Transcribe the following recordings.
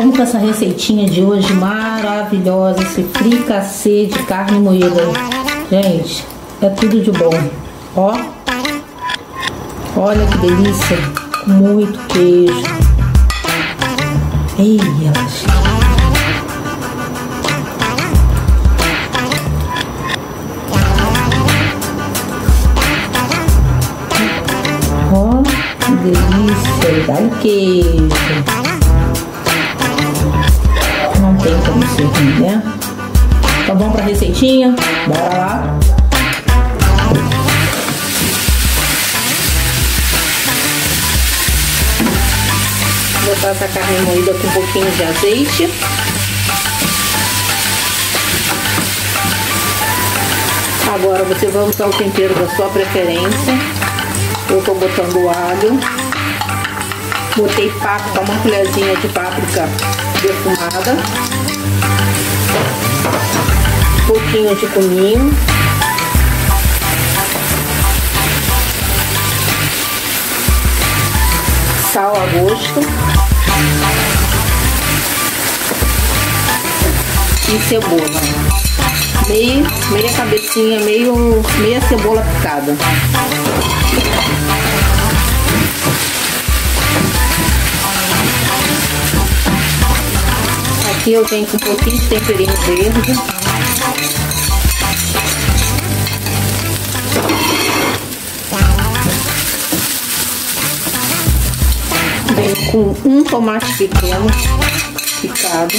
Vamos com essa receitinha de hoje maravilhosa, esse fricassê de carne moída. Gente, é tudo de bom. Ó, olha que delícia, muito queijo. Ei, elas. Ó, que delícia, dá o queijo ruim, né? Então vamos pra receitinha? Bora lá! Vou botar essa carne moída com um pouquinho de azeite. Agora você vai usar o tempero da sua preferência. Eu tô botando alho. Botei páprica, uma colherzinha de páprica defumada, um pouquinho de cominho, sal a gosto e cebola. Meio, meia cabecinha, meio, meia cebola picada. Aqui eu venho com um pouquinho de temperinho verde. Venho com um tomate pequeno picado.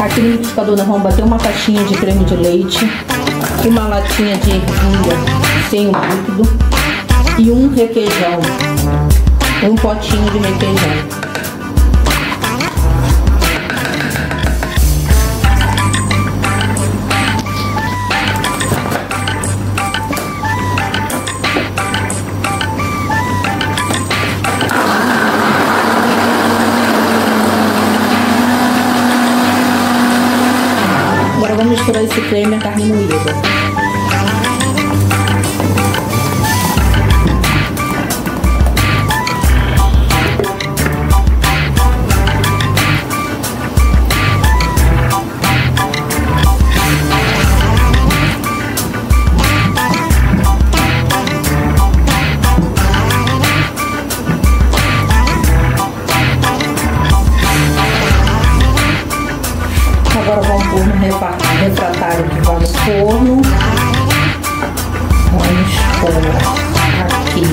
Aqui no liquidificador nós vamos bater uma caixinha de creme de leite uma latinha de ervilha sem o líquido e um requeijão, um potinho de requeijão. Agora vamos misturar esse creme e a carne moída. Refratário que vai no forno. Vamos pôr aqui.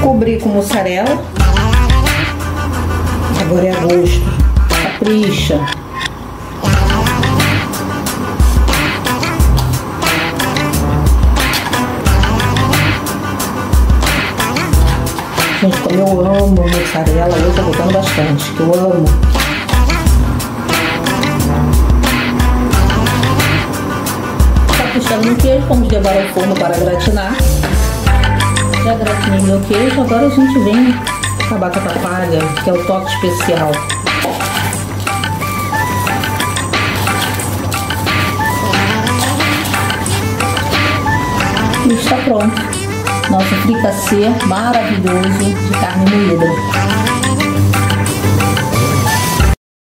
Cobrir com mussarela. Agora é a gosto. Capricha. Eu amo mussarela, eu tô botando bastante, que eu amo. Caprichando no queijo, vamos levar ao forno para gratinar. Já gratinei meu queijo, agora a gente vem com a batata palha, que é o toque especial. E está pronto nosso fricassê maravilhoso de carne moída.